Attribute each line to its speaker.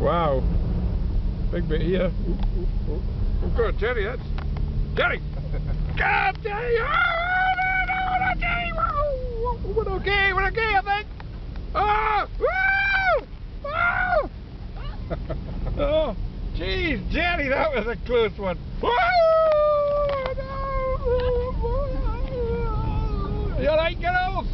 Speaker 1: Wow. Big bit here. Ooh, ooh, ooh. Oh, good, Gerry, that's... Gerry! God, Gerry! Oh, no, no, we're okay, we're okay, I think! Oh! Woo! Oh! oh! Jeez, Gerry, that was a close one! Woo! Oh, no! You alright, girls?